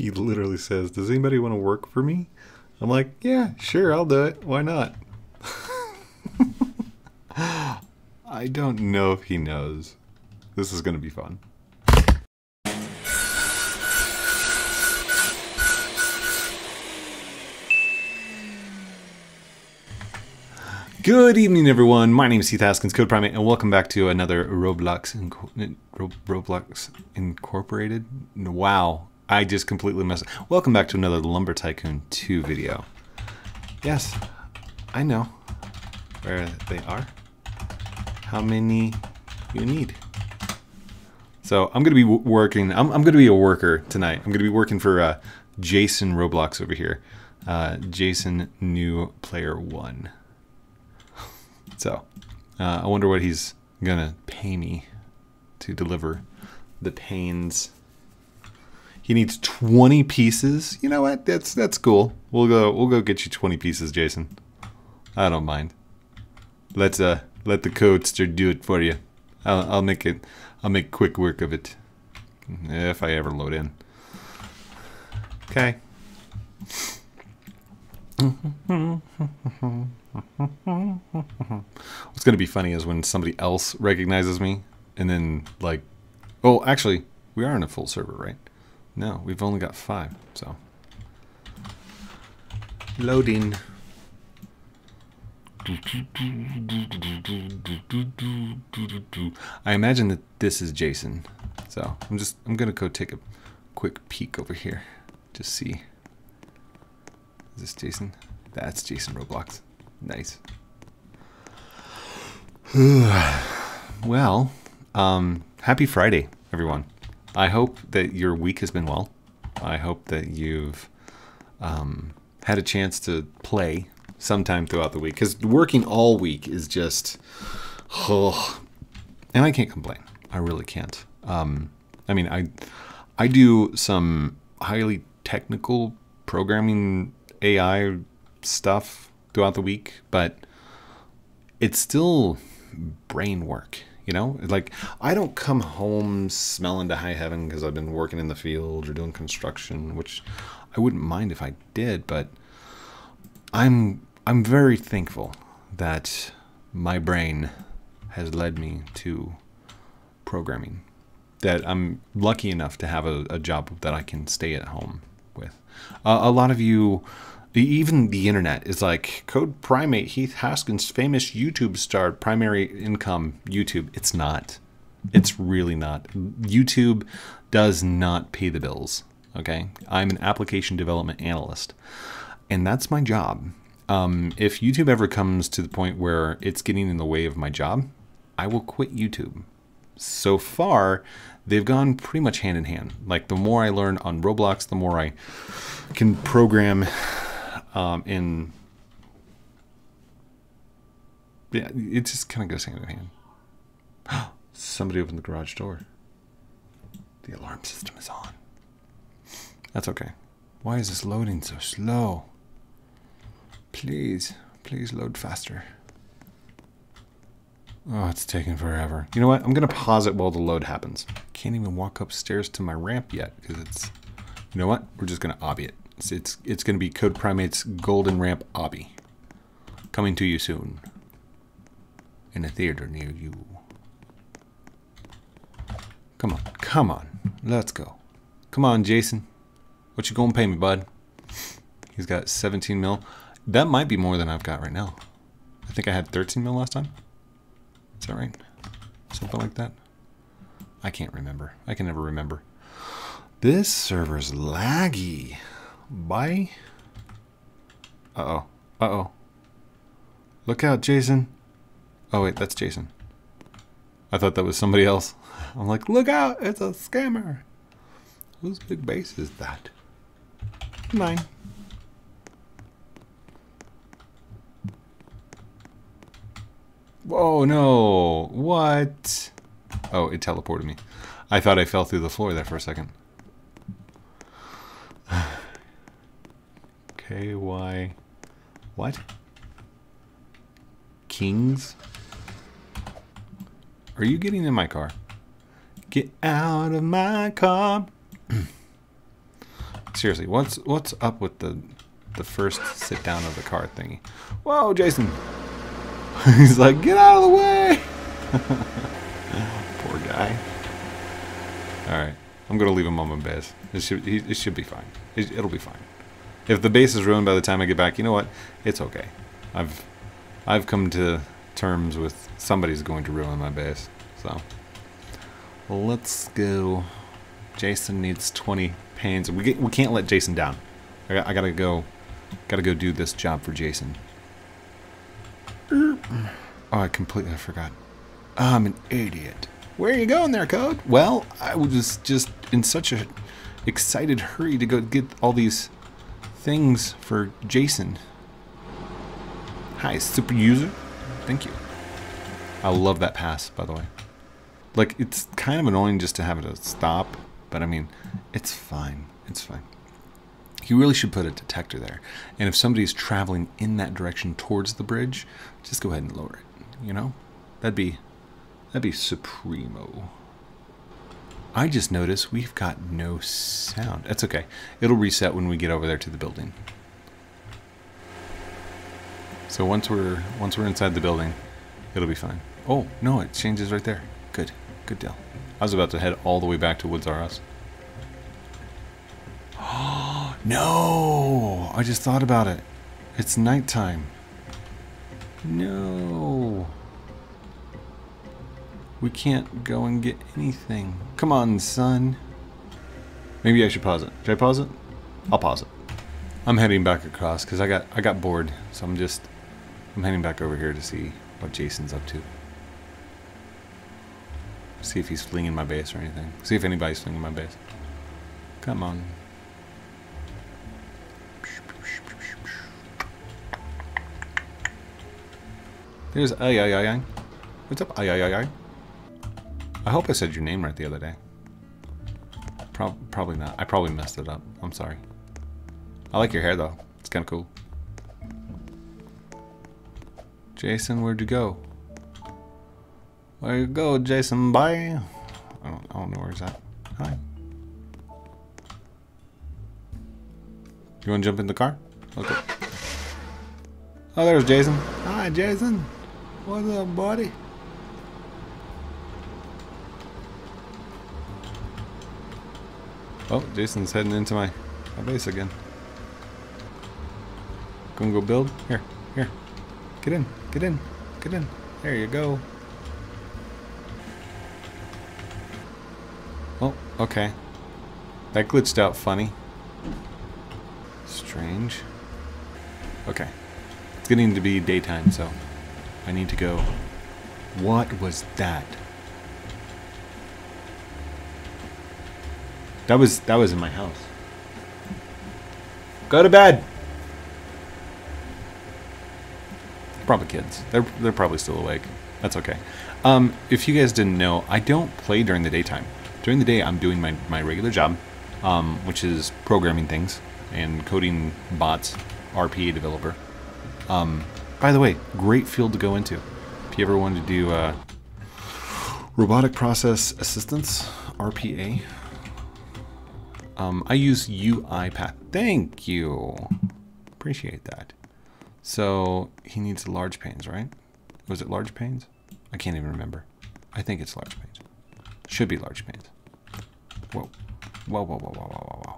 he literally says, Does anybody want to work for me? I'm like, Yeah, sure, I'll do it. Why not? I don't know if he knows. This is going to be fun. Good evening, everyone. My name is Heath Haskins, CodePrime8, and welcome back to another Roblox Inco- Roblox Incorporated. Wow, I just completely messed. up. Welcome back to another Lumber Tycoon 2 video. Yes, I know where they are. How many you need? So I'm gonna be working. I'm, I'm gonna be a worker tonight. I'm gonna be working for uh, Jason Roblox over here. Uh, Jason, new player one. So, uh, I wonder what he's gonna pay me to deliver the panes. He needs 20 pieces. You know what? That's that's cool. We'll go we'll go get you 20 pieces, Jason. I don't mind. Let's uh let the codester do it for you. I'll I'll make it I'll make quick work of it. If I ever load in. Okay. What's going to be funny is when somebody else recognizes me and then, like, oh, actually, we are in a full server, right? No, we've only got five, so. Loading. I imagine that this is Jason. So I'm just, I'm going to go take a quick peek over here. Just see. Is this Jason? That's Jason Roblox. Nice. well, um, happy Friday, everyone. I hope that your week has been well. I hope that you've um, had a chance to play sometime throughout the week because working all week is just, oh, and I can't complain. I really can't. Um, I mean, I I do some highly technical programming AI stuff throughout the week, but it's still brain work, you know? Like, I don't come home smelling to high heaven because I've been working in the field or doing construction, which I wouldn't mind if I did, but I'm I'm very thankful that my brain has led me to programming. That I'm lucky enough to have a, a job that I can stay at home with. Uh, a lot of you even the internet is like CodePrime8 heath haskins famous youtube star primary income youtube. It's not. It's really not. Youtube does not pay the bills okay? I'm an application development analyst and that's my job. Um, if youtube ever comes to the point where it's getting in the way of my job i will quit youtube. So far they've gone pretty much hand in hand. Like the more i learn on roblox the more i can program um, in yeah, it just kind of goes hand in hand. Somebody opened the garage door. The alarm system is on. That's okay. Why is this loading so slow? Please, please load faster. Oh, it's taking forever. You know what? I'm going to pause it while the load happens. Can't even walk upstairs to my ramp yet because it's. You know what? We're just going to obby it. It's it's, it's going to be CodePrime8's Golden Ramp Obby. Coming to you soon. In a theater near you. Come on, come on. Let's go. Come on, Jason. What you gonna pay me, bud? He's got 17 mil. That might be more than I've got right now. I think I had 13 mil last time. Is that right? Something like that. I can't remember. I can never remember. This server's laggy. Bye. Uh-oh. Uh-oh. Look out, Jason. Oh, wait, that's Jason. I thought that was somebody else. I'm like, look out, it's a scammer. Whose big base is that? Mine. Oh, no. What? Oh, it teleported me. I thought I fell through the floor there for a second. KY. What? Kings? Are you getting in my car? Get out of my car. seriously, what's what's up with the the first sit down of the car thingy? Whoa, Jason! He's like, get out of the way! Poor guy. All right, I'm gonna leave him on my base. It should it should be fine. It'll be fine. If the base is ruined by the time I get back, you know what? It's okay. I've I've come to terms with somebody's going to ruin my base. So let's go. Jason needs 20 panes. We get, we can't let Jason down. I, got, I gotta go. Gotta go do this job for Jason. Oh, I completely forgot. I'm an idiot. Where are you going there, Code? Well, I was just in such a excited hurry to go get all these things for Jason. Hi, super user. Thank you. I love that pass, by the way. Like, it's kind of annoying just to have it stop, but I mean, it's fine. It's fine. You really should put a detector there. And if somebody's traveling in that direction towards the bridge, just go ahead and lower it. You know? That'd be that'd be supremo. I just noticed we've got no sound. That's okay. It'll reset when we get over there to the building. So once we're once we're inside the building, it'll be fine. Oh, no, it changes right there. Good. Good deal. I was about to head all the way back to Woods R Us. Oh, no! I just thought about it. It's nighttime. No. We can't go and get anything. Come on, son. Maybe I should pause it. Should I pause it? I'll pause it. I'm heading back across because I got I got bored, so I'm just I'm heading back over here to see what Jason's up to. See if he's flinging my base or anything. See if anybody's flinging my base. Come on. There's ay ay ay ay. What's up ay ay ay ay? I hope I said your name right the other day. Pro probably not. I probably messed it up. I'm sorry. I like your hair though. It's kind of cool. Jason, where'd you go? Where you go, Jason? Bye. I don't, I don't know where he's at. Hi. You want to jump in the car? Okay. Oh, there's Jason. Hi, Jason. What's up, buddy? Oh, Jason's heading into my, my base again. Gonna go build? Here, here. Get in, get in, get in. There you go. Oh, okay. That glitched out funny. Strange. Okay. It's getting to be daytime, so I need to go. What was that? That was that was in my house. Go to bed. Probably kids. They're they're probably still awake. That's okay. Um, if you guys didn't know, I don't play during the daytime. During the day, I'm doing my, my regular job, um, which is programming things and coding bots, RPA developer. Um, by the way, great field to go into. If you ever wanted to do uh, robotic process assistance, RPA, um, I use UiPath. Thank you. Appreciate that. So he needs large panes, right? Was it large panes? I can't even remember. I think it's large panes. Should be large panes. Whoa. Whoa, whoa, whoa, whoa, whoa, whoa.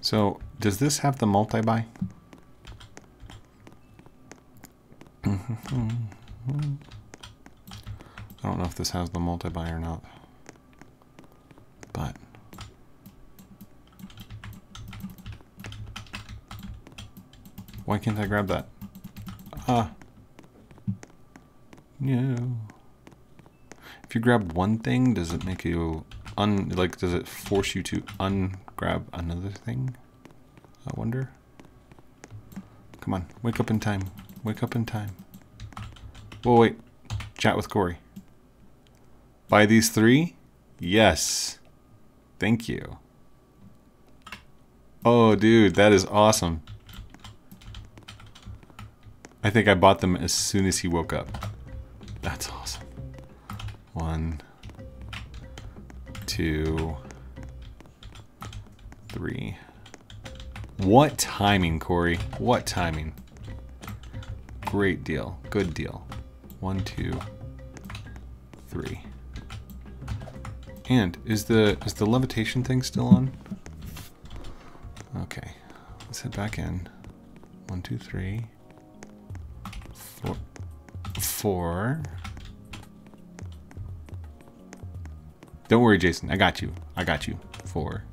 So does this have the multi-buy? I don't know if this has the multi-buy or not. But why can't I grab that? Ah. No. If you grab one thing, does it make you un like does it force you to ungrab another thing? I wonder. Come on, wake up in time. Wake up in time. Whoa, wait. Chat with Corey. Buy these three? Yes. Thank you. Oh, dude, that is awesome. I think I bought them as soon as he woke up. That's awesome. One, two, three. What timing, Corey? What timing? Great deal. Good deal. One, two, three. And is the is the levitation thing still on? Okay. Let's head back in. One, two, three. Four. Four. Don't worry, Jason. I got you. I got you. Four.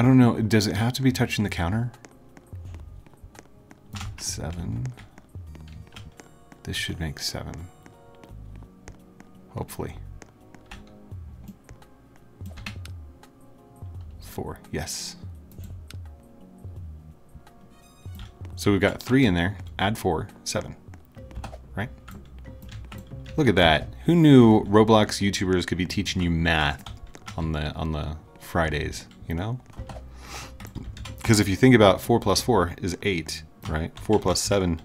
I don't know. Does it have to be touching the counter? Seven. This should make seven. Hopefully. Four. Yes. So we've got three in there. Add four. Seven. Right? Look at that. Who knew Roblox YouTubers could be teaching you math on the on the Fridays, you know? Because if you think about 4 plus 4 is 8, right? 4 plus 7,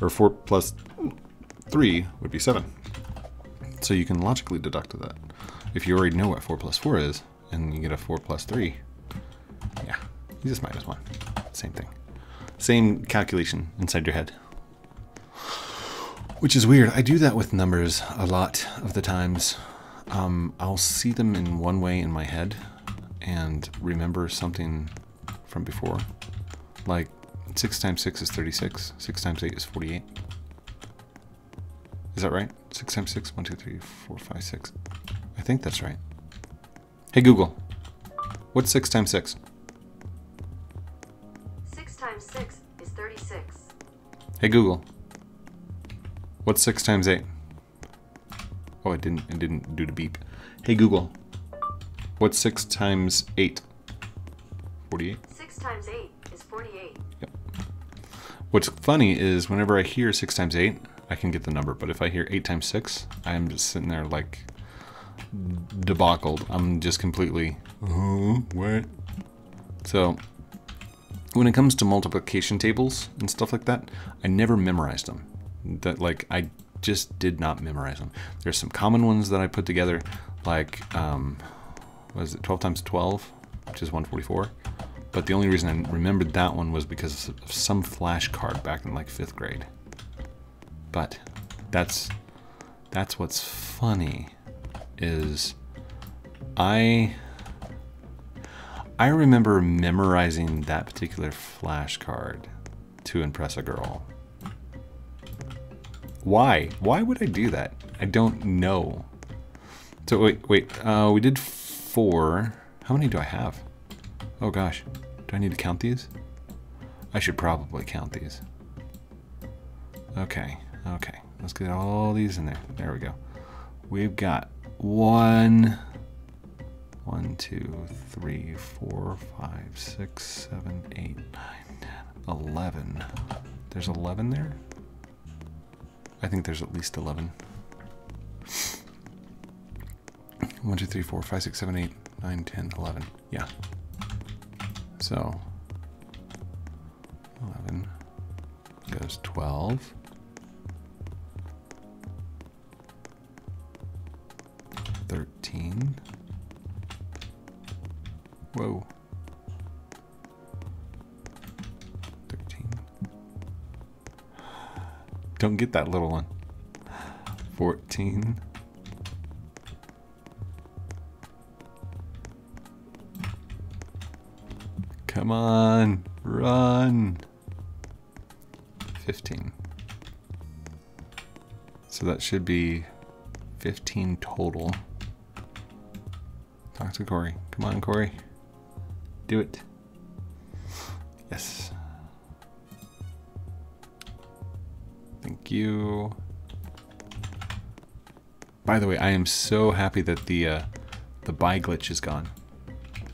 or 4 plus 3 would be 7. So you can logically deduct that. If you already know what 4 plus 4 is, and you get a 4 plus 3, yeah, you just minus 1. Same thing. Same calculation inside your head. Which is weird. I do that with numbers a lot of the times. Um, I'll see them in one way in my head and remember something from before. Like 6 times 6 is 36, 6 times 8 is 48. Is that right? 6 times 6, 1, 2, 3, 4, 5, 6. I think that's right. Hey Google, what's 6 times 6? 6 times 6 is 36. Hey Google, what's 6 times 8? Oh, it didn't, it didn't do the beep. Hey Google, what's 6 times 8? 48? 6 times 8 is 48. What's funny is whenever I hear 6 times 8, I can get the number. But if I hear 8 times 6, I am just sitting there like debacled. I'm just completely, uh, what? So when it comes to multiplication tables and stuff like that, I never memorized them. That like I just did not memorize them. There's some common ones that I put together, like um, what is it, 12 times 12, which is 144. But the only reason I remembered that one was because of some flashcard back in like fifth grade. But that's that's what's funny is I I remember memorizing that particular flashcard to impress a girl. Why? Why would I do that? I don't know. So wait, wait. Uh, we did four. How many do I have? Oh gosh, do I need to count these? I should probably count these. Okay, okay. Let's get all these in there. There we go. We've got one, one, two, three, four, five, six, seven, eight, nine, ten, eleven. There's 11 there? I think there's at least 11. 1, 2, 3, 4, 5, 6, 7, 8, 9, 10, 11. Yeah. So 11 goes 12. Thirteen. Whoa. Thirteen. Don't get that little one. Fourteen. Come on, run. 15. So that should be 15 total. Talk to Corey. Come on, Corey. Do it. Yes. Thank you. By the way, I am so happy that the uh, the buy glitch is gone.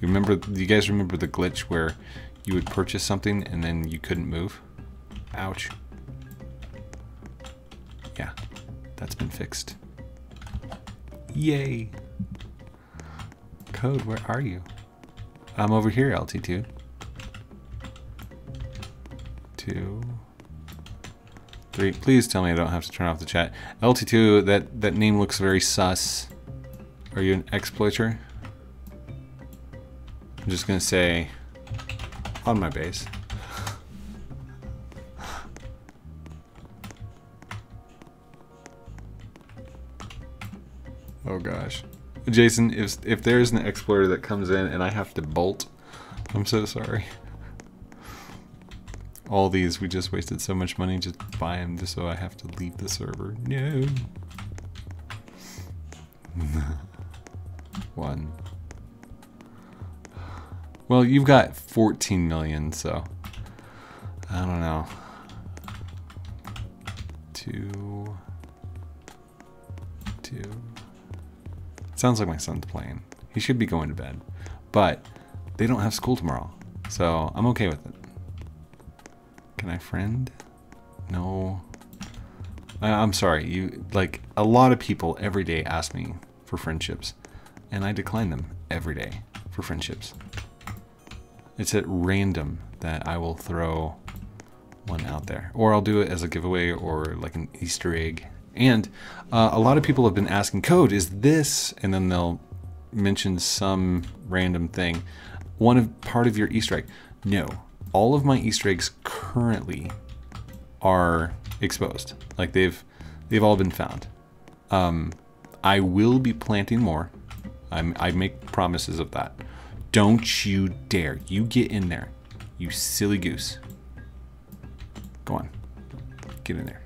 You remember? You guys remember the glitch where you would purchase something and then you couldn't move? Ouch. Yeah, that's been fixed. Yay. Code, where are you? I'm over here, LT2. Two. Three. Please tell me I don't have to turn off the chat. LT2, that, that name looks very sus. Are you an exploiter? I'm just gonna say on my base. Oh gosh. Jason, if if there's an explorer that comes in and I have to bolt, I'm so sorry. All these, we just wasted so much money just to buy them just so I have to leave the server. No. One. Well, you've got 14 million, so I don't know. Two. Two. Sounds like my son's playing. He should be going to bed. But they don't have school tomorrow. So I'm okay with it. Can I friend? No. I'm sorry. You like a lot of people every day ask me for friendships, and I decline them every day for friendships. It's at random that I will throw one out there, or I'll do it as a giveaway or like an Easter egg. And uh, a lot of people have been asking, "Code is this?" And then they'll mention some random thing. One of part of your Easter egg. No, all of my Easter eggs currently are exposed. Like they've they've all been found. Um, I will be planting more. I'm, I make promises of that. Don't you dare. You get in there. You silly goose. Go on. Get in there.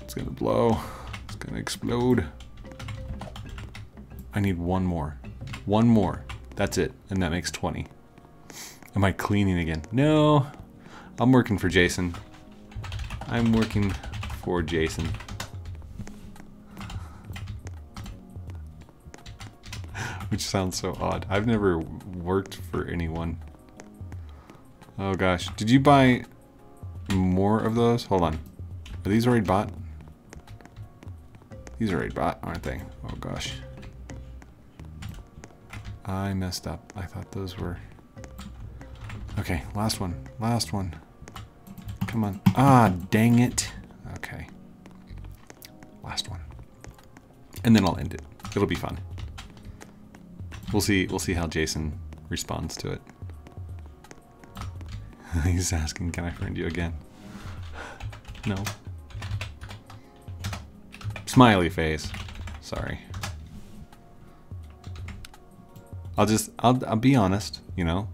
It's gonna blow. It's gonna explode. I need one more. One more. That's it. And that makes 20. Am I cleaning again? No. I'm working for Jason. I'm working for Jason. Which sounds so odd. I've never worked for anyone. Oh gosh. Did you buy more of those? Hold on. Are these already bought? These are already bought, aren't they? Oh gosh. I messed up. I thought those were... Okay, last one. Last one. Come on. Ah, dang it. Okay. Last one. And then I'll end it. It'll be fun. We'll see we'll see how Jason responds to it. He's asking, can I friend you again? No. Smiley face. Sorry. I'll just I'll, I'll be honest, you know.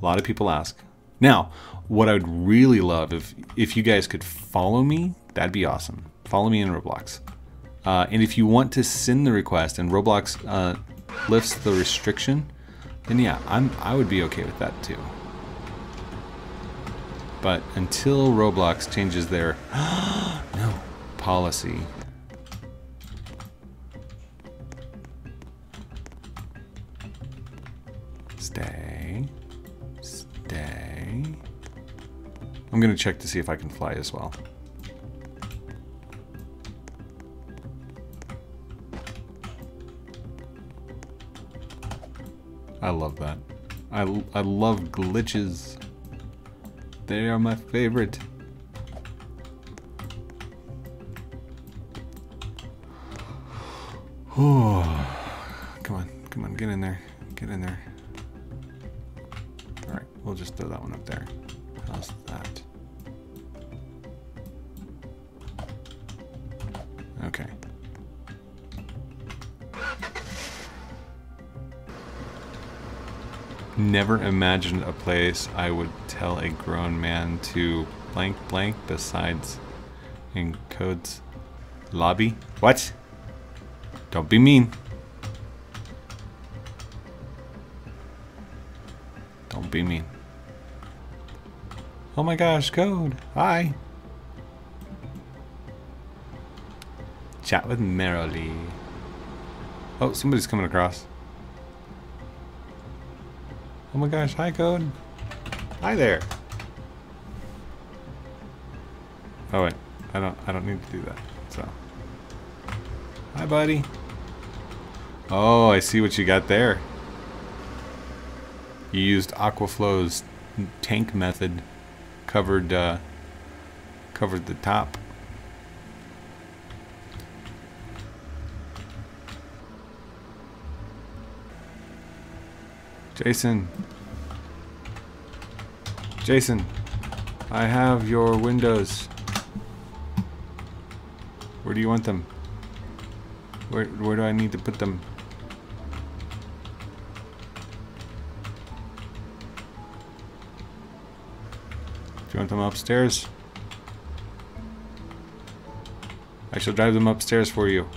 A lot of people ask. Now, what I would really love if if you guys could follow me, that'd be awesome. Follow me in Roblox. Uh, and if you want to send the request and Roblox uh, lifts the restriction, then yeah, I'm I would be okay with that too. But until Roblox changes their no policy, stay, stay. I'm gonna check to see if I can fly as well. I love that. I, I love glitches. They are my favorite. Come on, come on, get in there, get in there. All right, we'll just throw that one up there. How's that? Never imagined a place I would tell a grown man to blank blank besides in codes lobby. What? Don't be mean. Don't be mean. Oh my gosh, code. Hi. Chat with Merrily. Oh, somebody's coming across. Oh my gosh, hi Code. Hi there. Oh wait, I don't. I don't need to do that. So, hi, buddy. Oh, I see what you got there. You used Aquaflow's tank method, covered uh, covered the top. Jason. Jason, I have your windows. Where do you want them? Where where do I need to put them? Do you want them upstairs? I shall drive them upstairs for you.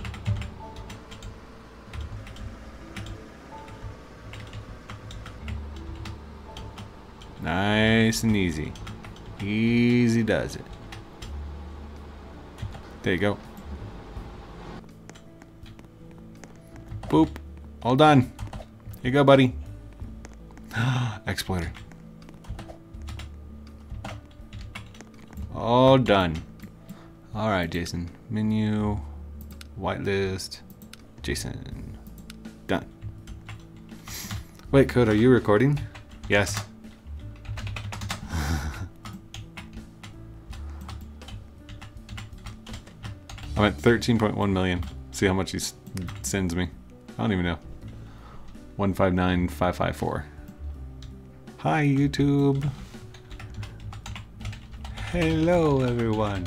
Nice and easy. Easy does it. There you go. Boop. All done. Here you go, buddy. Exploiter. All done. All right, Jason. Menu, whitelist, Jason. Done. Wait, Code, are you recording? Yes. I'm at 13.1 million. See how much he sends me. I don't even know. 159554. Hi, YouTube. Hello, everyone.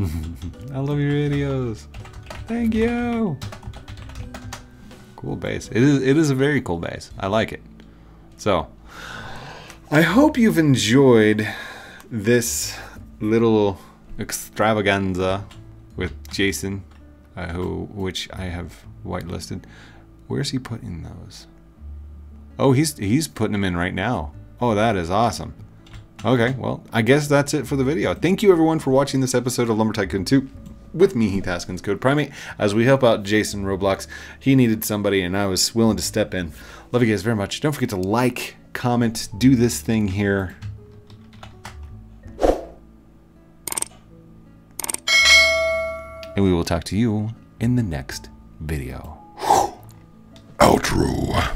I love your videos. Thank you. Cool base. It is. It is a very cool base. I like it. So, I hope you've enjoyed this little extravaganza with Jason, uh, who which I have whitelisted. Where's he putting those? Oh, he's he's putting them in right now. Oh, that is awesome. Okay, well, I guess that's it for the video. Thank you everyone for watching this episode of Lumber Tycoon 2 with me, Heath Haskins, CodePrime8, as we help out Jason Roblox. He needed somebody and I was willing to step in. Love you guys very much. Don't forget to like, comment, do this thing here. And we will talk to you in the next video. Outro.